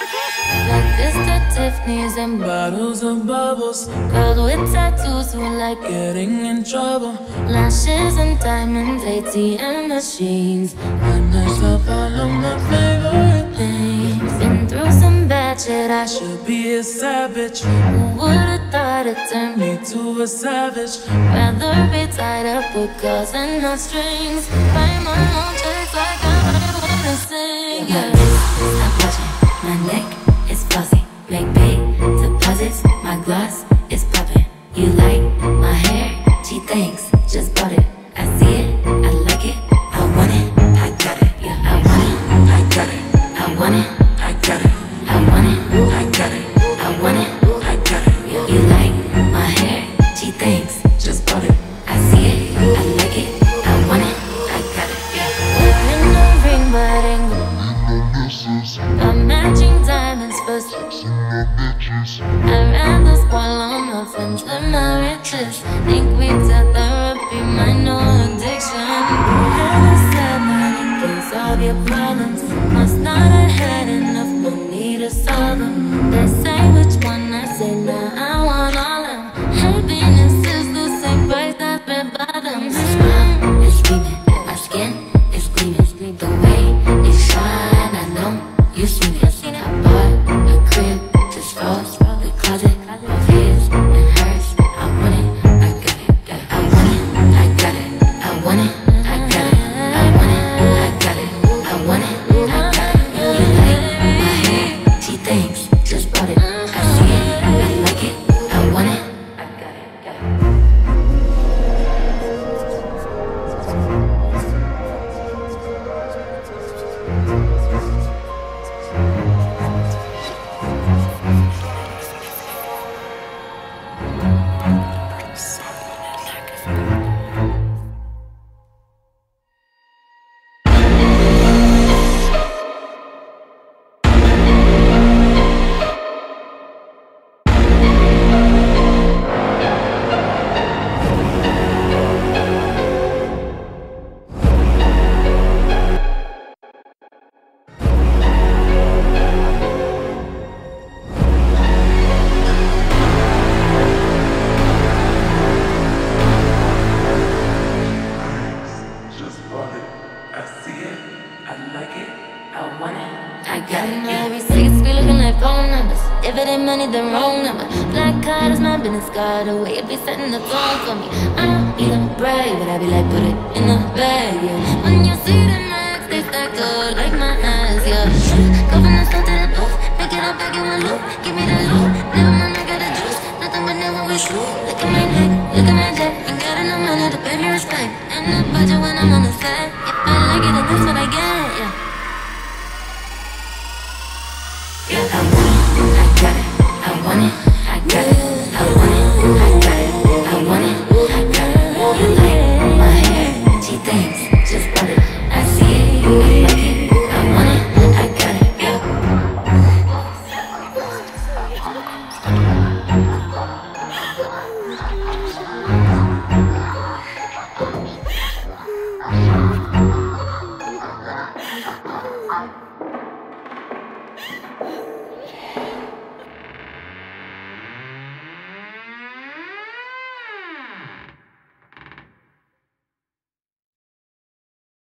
Like this to Tiffany's and bottles of bubbles. Girls with tattoos who like getting in trouble. Lashes and diamonds, ATM machines. When I stop all of my favorite things. Been through some bad shit, I should be a savage. Who would've thought it turned me to a savage? Rather be tied up with calls and not strings. Write gloss is popping. You like my hair? She thinks just bought it. I see it. I like it. I want it. I got it. Yeah, I want it. I got it. I want it. Problems. Must not have had enough money to solve them. They say I need the wrong number. Black card is my business card. Away, you be setting the tone for me. I be the brave, but I be like, put it in the bag, yeah. When you see the max, they stack up like my eyes, yeah. Go from the start to the booth, pick it up, back in one loop. Give me that loot, never mind, I got a juice. Nothing but never wish you. Look at my neck, look at my jack. Ain't got enough money to pay me respect. And the budget when I'm on the set. If I like it, then that's what I get. just it. I see it.